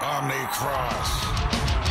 Omnicross.